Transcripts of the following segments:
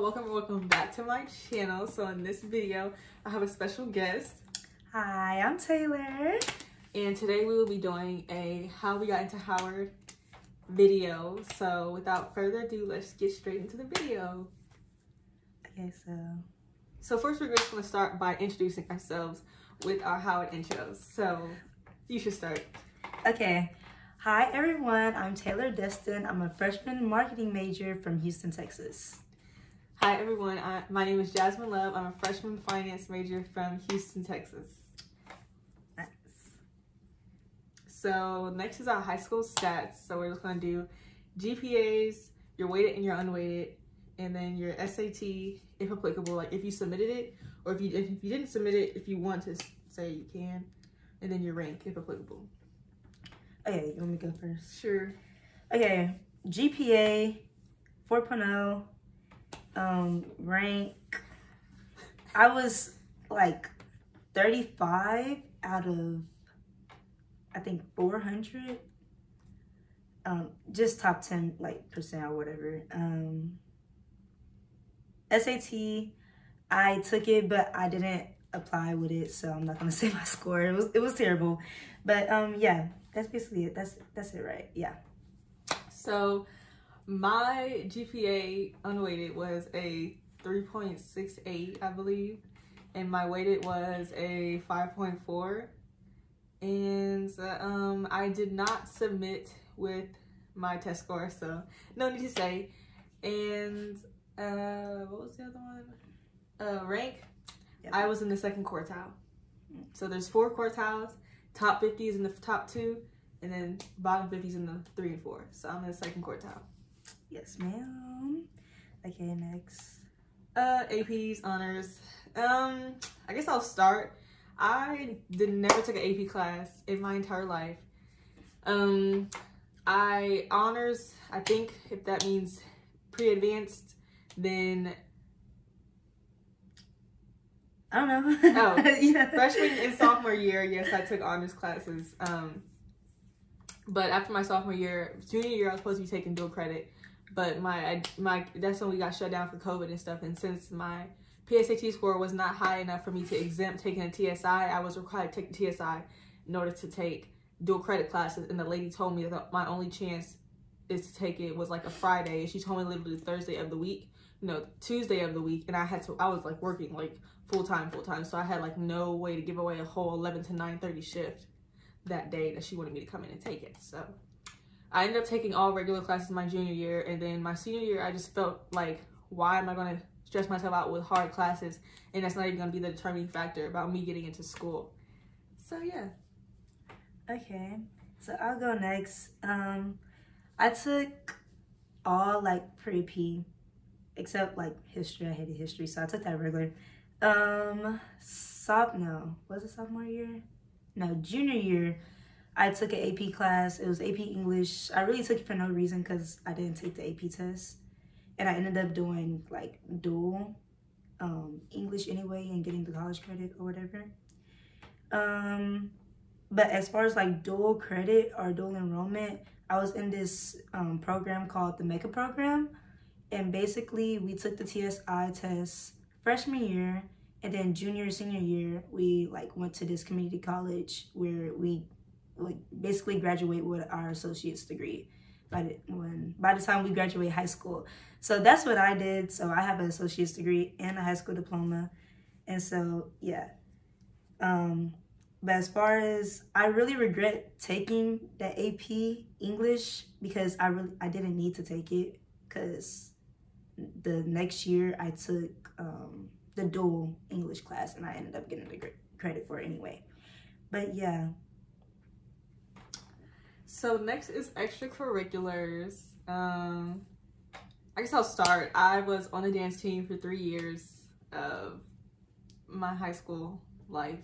y'all. Welcome or welcome back to my channel. So in this video i have a special guest. Hi i'm taylor. And today we will be doing a how we got into howard video. So without further ado let's get straight into the video. Okay so. So first we're just going to start by introducing ourselves with our howard intros. So you should start. Okay. Hi everyone, I'm Taylor Destin. I'm a freshman marketing major from Houston, Texas. Hi everyone, I, my name is Jasmine Love. I'm a freshman finance major from Houston, Texas. Nice. So next is our high school stats. So we're just gonna do GPAs, your weighted and your unweighted, and then your SAT, if applicable, like if you submitted it, or if you if you didn't submit it, if you want to say you can, and then your rank, if applicable. Okay, you want me to go first? Sure. Okay, GPA 4.0, um, rank. I was like 35 out of, I think 400. Um, just top 10 like percent or whatever. Um, SAT, I took it, but I didn't apply with it, so I'm not gonna say my score. It was it was terrible, but um, yeah, that's basically it. That's that's it, right? Yeah. So my GPA unweighted was a 3.68, I believe, and my weighted was a 5.4. And um, I did not submit with my test score, so no need to say. And uh, what was the other one? Uh, rank. Yep. I was in the second quartile. So there's four quartiles top 50 is in the top two, and then bottom 50 is in the three and four. So I'm in the second quartile. Yes, ma'am. Okay, next. Uh, APs, honors. Um, I guess I'll start. I did never took an AP class in my entire life. Um, I honors, I think if that means pre-advanced, then I don't know. oh, yeah. freshman and sophomore year, yes, I took honors classes. Um, but after my sophomore year, junior year, I was supposed to be taking dual credit, but my my that's when we got shut down for COVID and stuff. And since my PSAT score was not high enough for me to exempt taking a TSI, I was required to take the TSI in order to take dual credit classes. And the lady told me that my only chance is to take it was like a Friday, and she told me literally Thursday of the week, know, Tuesday of the week, and I had to. I was like working like full time, full time. So I had like no way to give away a whole 11 to 9.30 shift that day that she wanted me to come in and take it. So I ended up taking all regular classes my junior year. And then my senior year, I just felt like, why am I going to stress myself out with hard classes? And that's not even going to be the determining factor about me getting into school. So yeah. Okay. So I'll go next. Um, I took all like pre-AP except like history. I hated history, so I took that regular. Um, sop no, was it sophomore year? No, junior year. I took an AP class. It was AP English. I really took it for no reason because I didn't take the AP test, and I ended up doing like dual um, English anyway and getting the college credit or whatever. Um, but as far as like dual credit or dual enrollment, I was in this um, program called the MECA program, and basically we took the TSI test freshman year and then junior senior year we like went to this community college where we like basically graduate with our associate's degree by the when by the time we graduate high school so that's what i did so i have an associate's degree and a high school diploma and so yeah um but as far as i really regret taking the ap english because i really i didn't need to take it because the next year i took um, the dual English class and I ended up getting the credit for it anyway. But yeah. So next is extracurriculars. Um, I guess I'll start. I was on the dance team for three years of my high school life.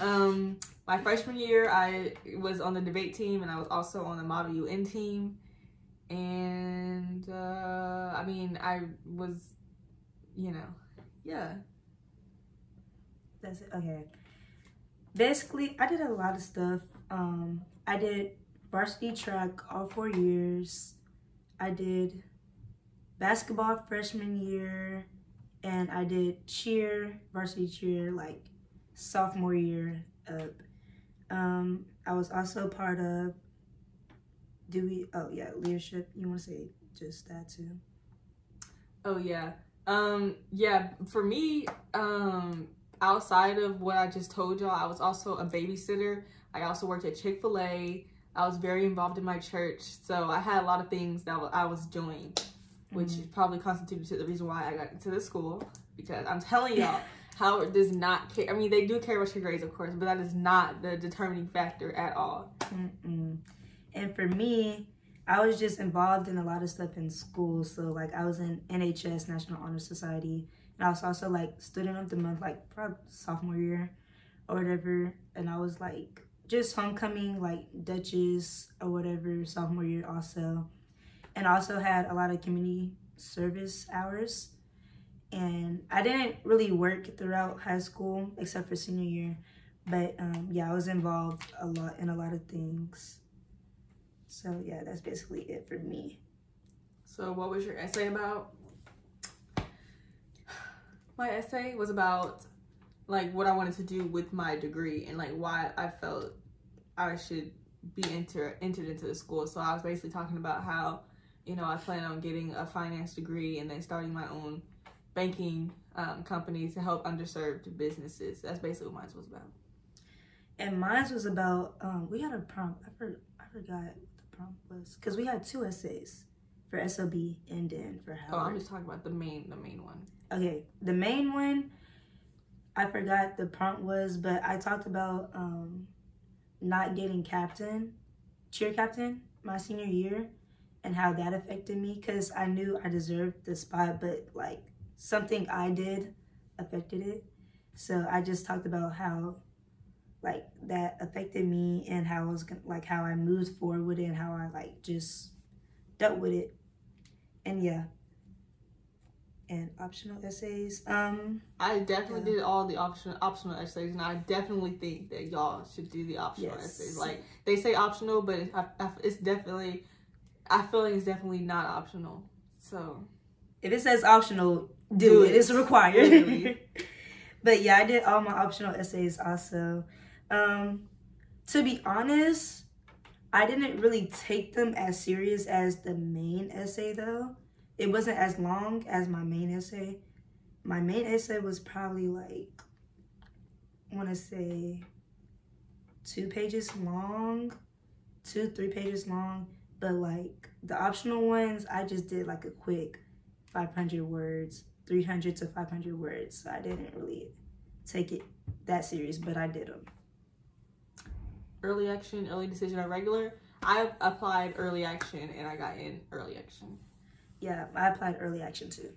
Um, my freshman year, I was on the debate team and I was also on the Model UN team. And uh, I mean, I was you know, yeah. That's it. Okay. Basically, I did a lot of stuff. Um, I did varsity track all four years. I did basketball freshman year, and I did cheer, varsity cheer, like sophomore year up. Um, I was also part of. Do we? Oh yeah, leadership. You want to say just that too? Oh yeah. Um yeah, for me, um outside of what I just told y'all, I was also a babysitter. I also worked at Chick-fil-A. I was very involved in my church. So I had a lot of things that I was doing, which mm-hmm. probably constituted to the reason why I got into the school because I'm telling y'all Howard does not care. I mean, they do care about your grades, of course, but that is not the determining factor at all. Mm-mm. And for me, I was just involved in a lot of stuff in school. So like I was in NHS National Honor Society, and I was also like student of the month, like probably sophomore year or whatever. And I was like just homecoming, like Duchess or whatever sophomore year also, and also had a lot of community service hours. And I didn't really work throughout high school except for senior year, but um, yeah, I was involved a lot in a lot of things. So yeah, that's basically it for me. So what was your essay about? My essay was about like what I wanted to do with my degree and like why I felt I should be enter entered into the school. So I was basically talking about how, you know, I plan on getting a finance degree and then starting my own banking um, company to help underserved businesses. That's basically what mine was about. And mine was about um, we had a prompt. I, for, I forgot what the prompt was because we had two essays for SOB and then for Howard. Oh, I'm just talking about the main the main one. Okay, the main one. I forgot the prompt was, but I talked about um, not getting captain, cheer captain, my senior year, and how that affected me because I knew I deserved the spot, but like something I did affected it. So I just talked about how like that affected me and how I was like how I moved forward with it and how I like just dealt with it. And yeah. And optional essays. Um I definitely yeah. did all the optional optional essays and I definitely think that y'all should do the optional yes. essays. Like they say optional, but it's, it's definitely I feel like it's definitely not optional. So if it says optional, do, do it. it. It's required. but yeah, I did all my optional essays also. Um, to be honest, I didn't really take them as serious as the main essay though. It wasn't as long as my main essay. My main essay was probably like, I want to say two pages long, two, three pages long. But like the optional ones, I just did like a quick 500 words, 300 to 500 words. So I didn't really take it that serious, but I did them early action, early decision, or regular. I applied early action and I got in early action. Yeah, I applied early action too.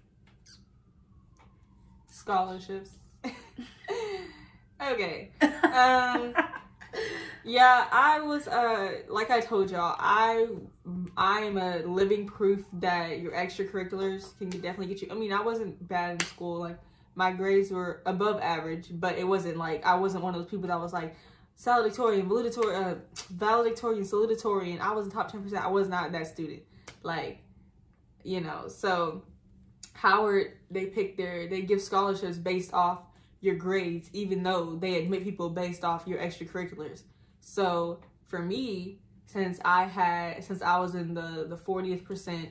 Scholarships. okay. Um yeah, I was uh like I told y'all, I I am a living proof that your extracurriculars can definitely get you. I mean, I wasn't bad in school like my grades were above average, but it wasn't like I wasn't one of those people that was like, salutatorian, valedictorian, uh, valedictorian, salutatorian. I was in top 10%. I was not that student. Like, you know, so Howard, they pick their, they give scholarships based off your grades, even though they admit people based off your extracurriculars. So for me, since I had, since I was in the, the 40th percent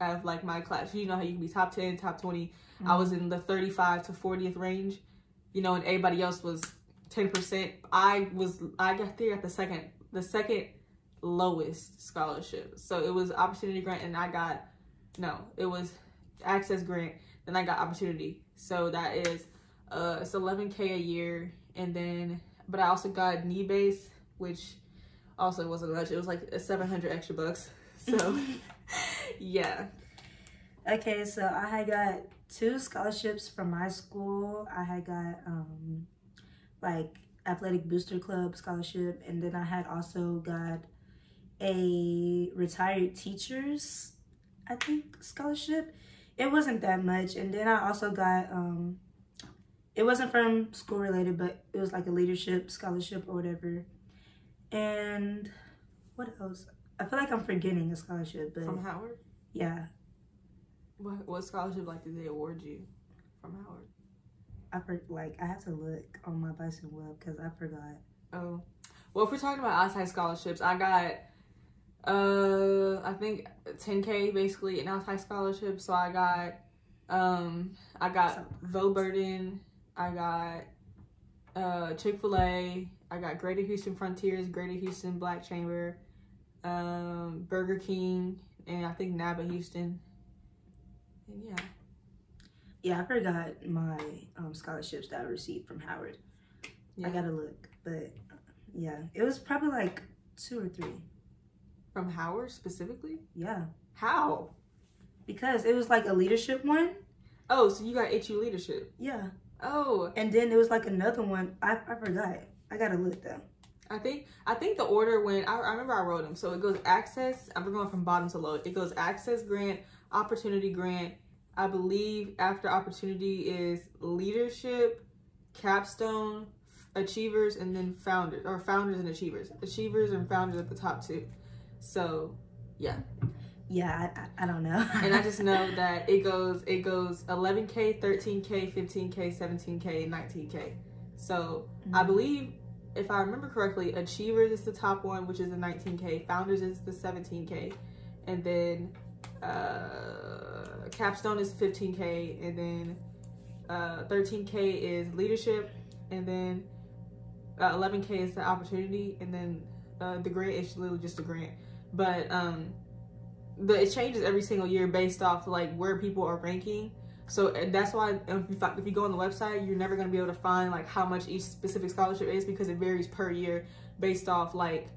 of like my class, you know how you can be top 10, top 20. Mm-hmm. I was in the 35 to 40th range, you know, and everybody else was 10%. I was, I got there at the second, the second lowest scholarship. So it was opportunity grant and I got, no, it was access grant. Then I got opportunity. So that is, uh, it's 11K a year. And then, but I also got knee base, which also wasn't much. It was like 700 extra bucks. So yeah. Okay, so I had got two scholarships from my school. I had got um like athletic booster club scholarship and then i had also got a retired teachers i think scholarship. It wasn't that much and then i also got um it wasn't from school related but it was like a leadership scholarship or whatever. And what else? I feel like i'm forgetting a scholarship but from howard? Yeah. What, what scholarship like did they award you from Howard? I for, like I have to look on my Bison web because I forgot. Oh, well, if we're talking about outside scholarships, I got uh I think 10k basically in outside scholarship. So I got um I got Vo Burden, I got uh Chick Fil A, I got Greater Houston Frontiers, Greater Houston Black Chamber, um Burger King, and I think NABA Houston. And yeah. Yeah, I forgot my um, scholarships that I received from Howard. Yeah. I gotta look, but yeah, it was probably like two or three. From Howard specifically? Yeah, How? because it was like a leadership one. Oh, so you got HU leadership. Yeah, Oh, and then there was like another one. I I forgot. I gotta look though. I think I think the order when I, I remember I wrote them. So it goes access. I'm going from bottom to low. It goes access grant, opportunity grant. I believe after opportunity is leadership, capstone, achievers, and then founders or founders and achievers. Achievers and founders at the top two. So Yeah, Yeah, I, I don't know. and I just know that it goes it goes 11k, 13k, 15k, 17k, 19k. So I believe if I remember correctly, Achievers is the top one, which is the 19k. Founders is the 17k, and then uh, Capstone is 15k, and then uh, 13k is Leadership, and then uh, 11k is the Opportunity, and then uh, the grant is literally just a grant. But um, the it changes every single year based off like where people are ranking. So that's why if you, if you go on the website, you're never gonna be able to find like how much each specific scholarship is because it varies per year based off like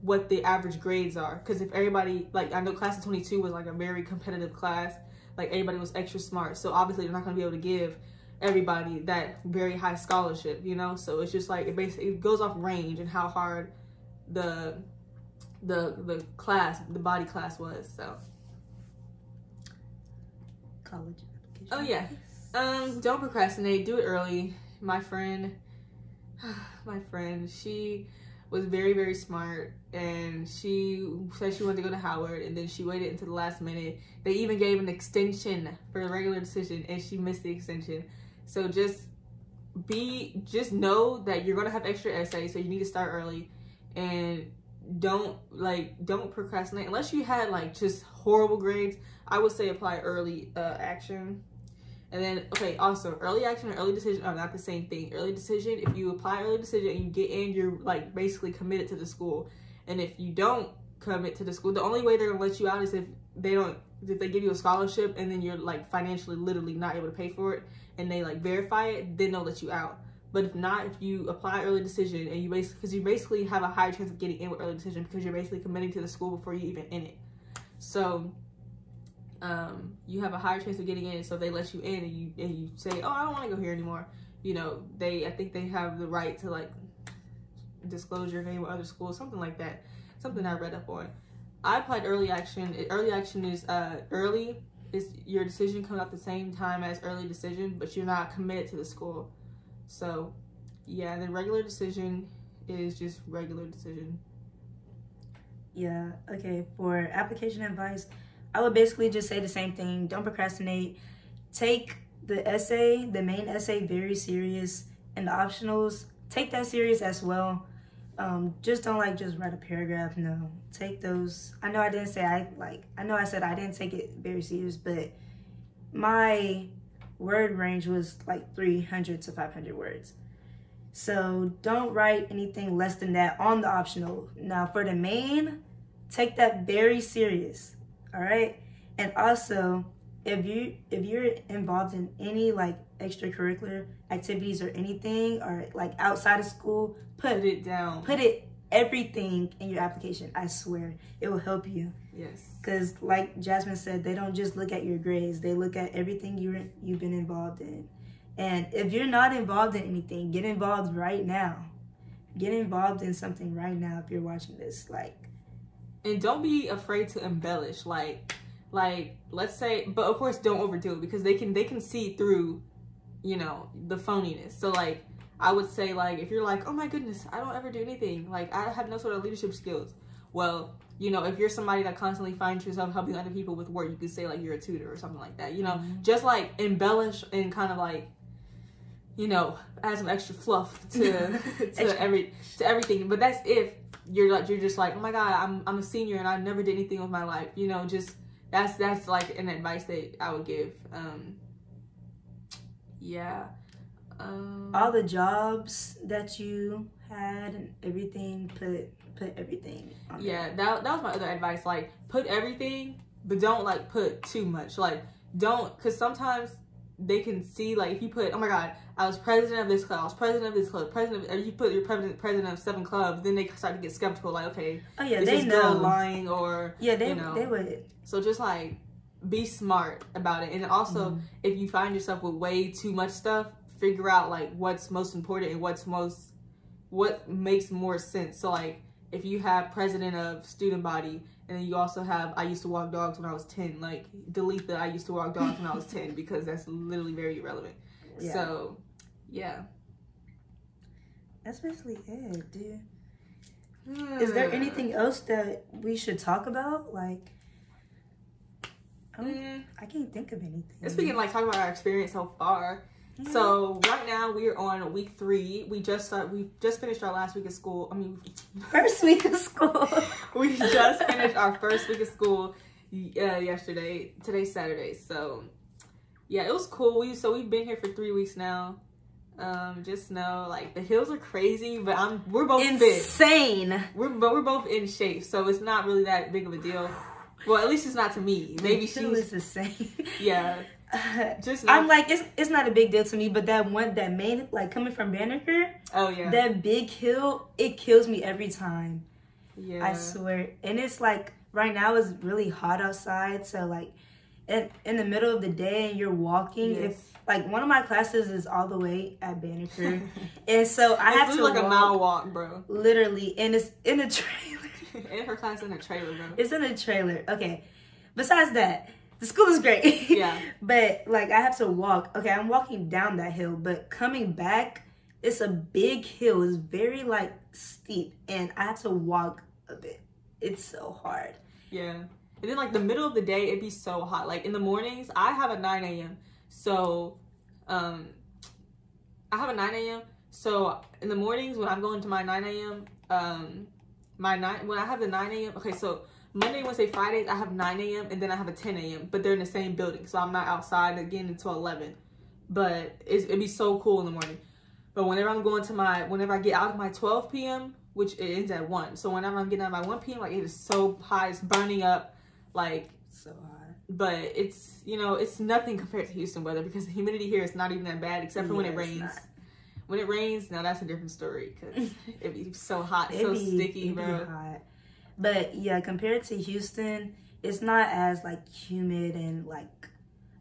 what the average grades are. Because if everybody like I know class of 22 was like a very competitive class, like everybody was extra smart. So obviously they're not gonna be able to give everybody that very high scholarship, you know. So it's just like it basically it goes off range and how hard the the the class the body class was. So college application. Oh, yeah. Um, don't procrastinate. Do it early. My friend, my friend, she was very, very smart, and she said she wanted to go to Howard, and then she waited until the last minute. They even gave an extension for the regular decision, and she missed the extension. So just be, just know that you're gonna have extra essays, so you need to start early, and don't like don't procrastinate unless you had like just horrible grades. I would say apply early uh, action. And then, okay, also, early action and early decision are not the same thing. Early decision, if you apply early decision and you get in, you're like basically committed to the school. And if you don't commit to the school, the only way they're gonna let you out is if they don't, if they give you a scholarship and then you're like financially, literally not able to pay for it and they like verify it, then they'll let you out. But if not, if you apply early decision and you basically, because you basically have a higher chance of getting in with early decision because you're basically committing to the school before you even in it. So, um, you have a higher chance of getting in. So if they let you in and you and you say, "Oh, I don't want to go here anymore," you know, they I think they have the right to like disclose your name with other schools, something like that. Something I read up on. I applied early action. Early action is uh early is your decision comes at the same time as early decision, but you're not committed to the school. So, yeah, the regular decision is just regular decision. Yeah, okay. For application advice, I would basically just say the same thing. Don't procrastinate. Take the essay, the main essay, very serious, and the optionals, take that serious as well. Um, just don't like just write a paragraph. No, take those. I know I didn't say I like. I know I said I didn't take it very serious, but my word range was like 300 to 500 words. So don't write anything less than that on the optional. Now for the main, take that very serious. All right? And also, if you if you're involved in any like extracurricular activities or anything or like outside of school, put Put it down. put it everything in your application. I swear, it will help you. Yes. Cause like Jasmine said, they don't just look at your grades; they look at everything you you've been involved in. And if you're not involved in anything, get involved right now. Get involved in something right now if you're watching this. Like, and don't be afraid to embellish like like let's say but of course don't overdo it because they can they can see through you know the phoniness so like i would say like if you're like oh my goodness i don't ever do anything like i have no sort of leadership skills well, you know, if you're somebody that constantly finds yourself helping other people with work, you could say like you're a tutor or something like that. You know, Mhm. just like embellish and kind of like, you know, add some extra fluff to to every to everything. But that's if you're like you're just like, oh my god, I'm I'm a senior and I never did anything with my life. You know, just that's that's like an advice that I would give. Um, yeah. Um, All the jobs that you had and everything, put put everything. On Yeah, that that was my other advice. Like, put everything, but don't like put too much. Like, don't because sometimes they can see like if you put, oh my god, I was president of this club, I was president of this club, president. Of, or you put your president president of seven clubs, then they start to get skeptical. Like, okay, Oh yeah, they know. lying or Yeah, they you know. they would. so just like be smart about it, and also Mhm. if you find yourself with way too much stuff, figure out like what's most important and what's most what makes more sense. So like if you have president of student body and then you also have I used to walk dogs when I was 10, like delete the I used to walk dogs when I was 10 because that's literally very irrelevant. Yeah. So yeah. That's basically it, dude. Is there anything else that we should talk about? Like, Mm, I can't think of anything. let's begin like talking about our experience so far. So right now we're on week three. We just start. We just finished our last week of school. I mean, first week of school. we just finished our first week of school uh, yesterday. Today's Saturday, so yeah, it was cool. We so we've been here for three weeks now. Um, just know like the hills are crazy, but I'm we're both fit. Insane. We're but we're both in shape, so it's not really that big of a deal. Well, at least it's not to me. Maybe she's is the same. yeah. Just I'm like it's it's not a big deal to me, but that one that main like coming from Banneker, oh yeah, that big hill, it kills me every time. yeah. I swear. And it's like right now it's really hot outside, so like in in the middle of the day and you're walking, if Yes. like one of my classes is all the way at Banneker, and so I have to like walk, a mile walk, bro. literally, and it's in a trailer. in her class in a trailer, bro. It's in a trailer. Okay. Besides that, the school is great. Yeah. but like I have to walk. Okay, I'm walking down that hill, but coming back, it's a big hill. It's very like steep, and I have to walk a bit. It's so hard. Yeah. And then like the middle of the day, it'd be so hot. Like in the mornings, I have a 9 a.m. So, um, I have a 9 a.m. So in the mornings when I'm going to my 9 a.m., um, my nine when I have the 9 a.m. Okay, so Monday, Wednesday, Fridays, I have 9 a.m. and then I have a 10 a.m. But they're in the same building, so I'm not outside again until 11. But it's, it'd be so cool in the morning. But whenever I'm going to my, whenever I get out of my 12 p.m., which it ends at 1. So whenever I'm getting out of my 1 p.m., like it is so hot, it's burning up. Like, So hot. but it's, you know, it's nothing compared to Houston weather because the humidity here is not even that bad except for when it rains. not. When it rains, now that's a different story because it'd be so hot, so be- sticky, it'd be bro. But yeah, compared to Houston, it's not as like humid and like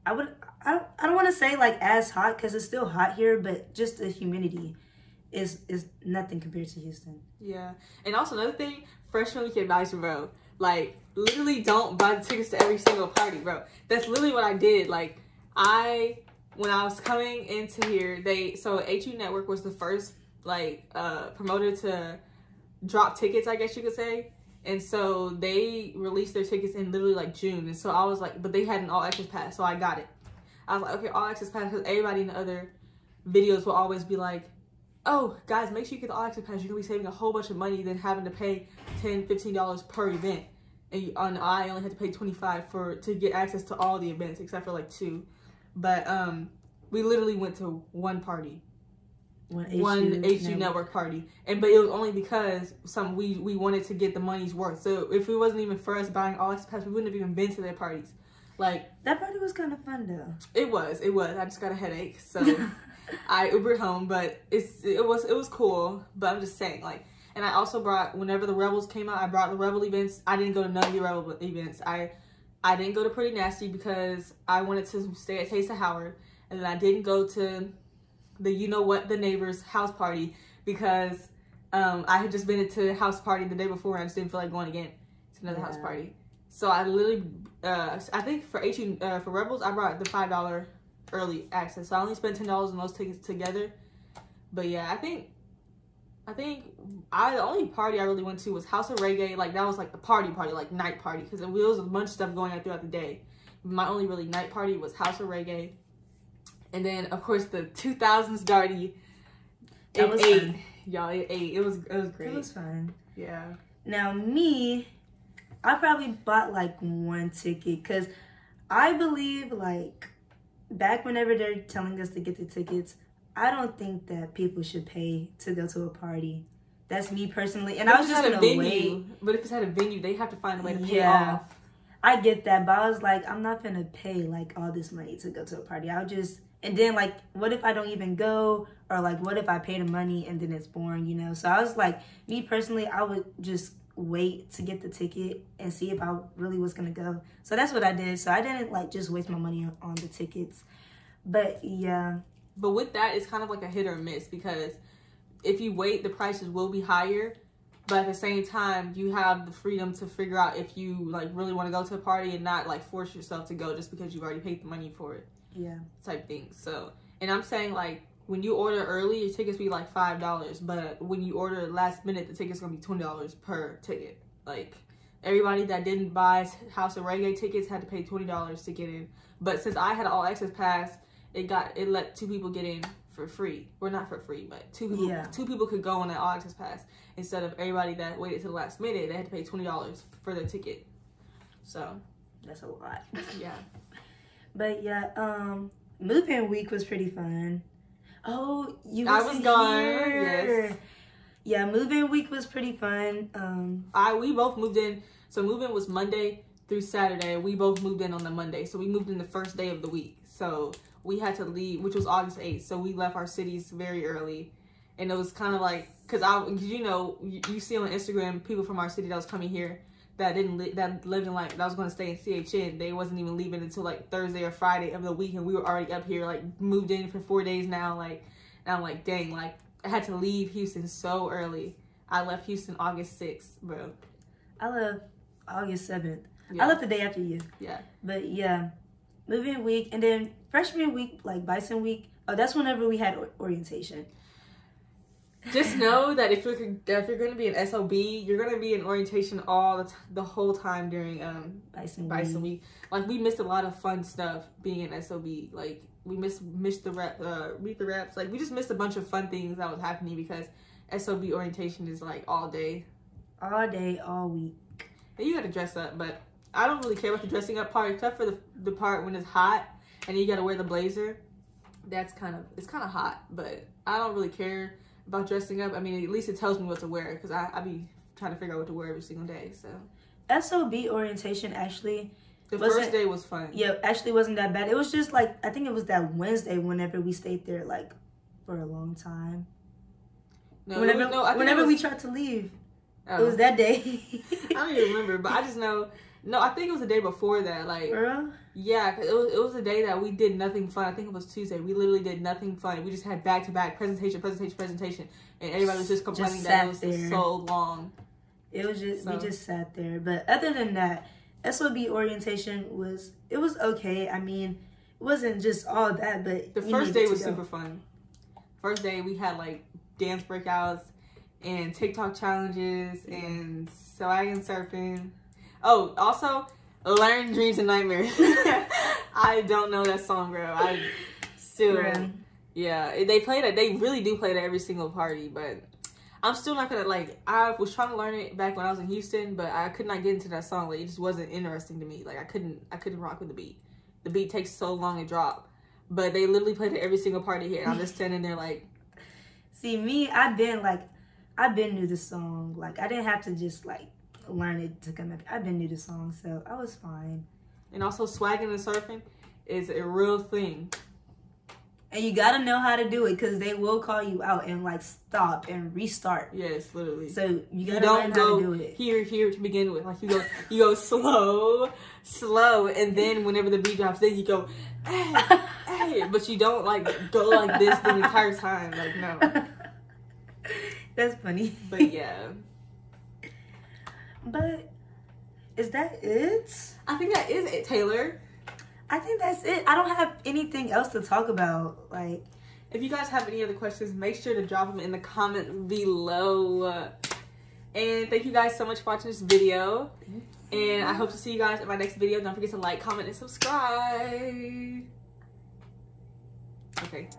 I would I don't I don't want to say like as hot because it's still hot here, but just the humidity is is nothing compared to Houston. Yeah. And also another thing, freshman week advice, bro. Like, literally don't buy the tickets to every single party, bro. That's literally what I did. Like, I when I was coming into here, they so HU Network was the first like uh promoter to drop tickets, I guess you could say. And so they released their tickets in literally like June. And so I was like, but they had an all access pass, so I got it. I was like, okay, all access pass because everybody in the other videos will always be like, oh, guys, make sure you get the all access pass. You're gonna be saving a whole bunch of money than having to pay 10 $15 per event. And you, on I only had to pay 25 for to get access to all the events except for like two. But um, we literally went to one party One one HU network party, and but it was only because some we we wanted to get the money's worth. So if it wasn't even for us buying all access pass, we wouldn't have even been to their parties. Like That party was kind of fun though. it was, it was. I just got a headache, so I Ubered home. But it's it was it was cool. But I'm just saying, like, and I also brought whenever the Rebels came out, I brought the Rebel events. I didn't go to none of the Rebel events. I I didn't go to Pretty Nasty because I wanted to stay at Taste of Howard, and then I didn't go to the you know what the neighbors house party because um, I had just been to the house party the day before and I just didn't feel like going again to another house party. So I literally, uh, I think for HU, uh, for Rebels, I brought the five dollar early access. So I only spent ten dollars on those tickets together. But yeah, I think, I think I the only party I really went to was House of Reggae. Like that was like the party party, like night party, because there was a bunch of stuff going on throughout the day. My only really night party was House of Reggae, and then of course the 2000s Darty. That It was ate, fun. y'all. It ate. It was it was great. It was fun. yeah. Now me, I probably bought like one ticket because I believe like back whenever they're telling us to get the tickets, I don't think that people should pay to go to a party. That's me personally, and I was just gonna a venue, wait. but if it's at a venue, they have to find a way to pay Yeah. off. I get that, but I was like, I'm not gonna pay like all this money to go to a party. I'll just and then like, what if I don't even go, or like, what if I pay the money and then it's boring, you know? So I was like, me personally, I would just wait to get the ticket and see if I really was gonna go. So that's what I did. So I didn't like just waste my money on, on the tickets. But yeah, But with that, it's kind of like a hit or miss because if you wait, the prices will be higher. But at the same time, you have the freedom to figure out if you like really want to go to a party and not like force yourself to go just because you've already paid the money for it, yeah, type thing. So, and I'm saying like when you order early, your tickets be like five dollars, but when you order last minute, the ticket's gonna be twenty dollars per ticket. Like everybody that didn't buy House of Reggae tickets had to pay twenty dollars to get in. But since I had all access pass, it got it let two people get in for free. Well, not for free, but two people Yeah. two people could go on that all access pass instead of everybody that waited to the last minute. They had to pay twenty dollars for their ticket. So that's a lot. yeah, But yeah, um, moving week was pretty fun. Oh, you I was gone, here. yes. Yeah, moving week was pretty fun. Um, I we both moved in. So moving was Monday through Saturday. We both moved in on the Monday. So we moved in the first day of the week. So we had to leave, which was August 8th. So we left our cities very early. And it was kind of like, cause I, cause you know, you, you see on Instagram people from our city that was coming here that didn't li- that lived in like that was going to stay in CHN. They wasn't even leaving until like Thursday or Friday of the week, and we were already up here like moved in for four days now. Like, and I'm like, dang, like I had to leave Houston so early. I left Houston August 6th, bro. I left August seventh. Yeah. I left the day after you. Yeah. But yeah, moving week and then freshman week, like Bison week. Oh, that's whenever we had or- orientation. Just know that if you're if you're going to be an SOB, you're going to be in orientation all the t- the whole time during um Bison, Bison week. week. Like we missed a lot of fun stuff being an SOB. Like we missed missed the rap uh read the raps. Like we just missed a bunch of fun things that was happening because SOB orientation is like all day. all day, all week. And you got to dress up, but I don't really care about the dressing up part except for the the part when it's hot and you got to wear the blazer. That's kind of it's kind of hot, but I don't really care about dressing up. I mean, at least it tells me what to wear because I I be trying to figure out what to wear every single day. So SOB orientation actually, the first day was fun. yeah, actually wasn't that bad. It was just like I think it was that Wednesday whenever we stayed there like for a long time. No, whenever no, I think whenever it we tried to leave, oh. it was that day. I don't even remember, but I just know. No, I think it was the day before that. Like, Girl, yeah, 'cause it was it was a day that we did nothing fun. I think it was Tuesday. We literally did nothing fun. We just had back to back presentation, presentation, presentation, and everybody was just complaining Just that it was there. so long. It was just we just sat there. But other than that, SOB orientation was it was okay. I mean, it wasn't just all that, but The first day was go. super fun. First day we had like dance breakouts and TikTok challenges and swag and surfing. Oh, also learn dreams and nightmares. I don't know that song, bro. I still yeah. They play that. They really do play that every single party, but. I'm still not gonna like. I was trying to learn it back when I was in Houston, but I could not get into that song. Like it just wasn't interesting to me. Like I couldn't, I couldn't rock with the beat. The beat takes so long to drop, but they literally played it every single party here. And I'm just standing there like, See me, I've been like, I've been knew the song. Like I didn't have to just like learn it to come up. I've been new to song, so I was fine. and also swagging and surfing is a real thing. And you gotta know how to do it because they will call you out and like stop and restart. Yes, literally. So you you gotta don't learn go how to do it. here, here to begin with. Like you go, you go slow, slow, and then whenever the beat drops, then you go, hey, hey. But you don't like go like this the entire time. Like no. That's funny. But yeah, But is that it? I think that is it, Taylor. I think that's it. I don't have anything else to talk about. Like If you guys have any other questions, make sure to drop them in the comments below. And thank you guys so much for watching this video. And I hope to see you guys in my next video. Don't forget to like, comment, and subscribe. Okay.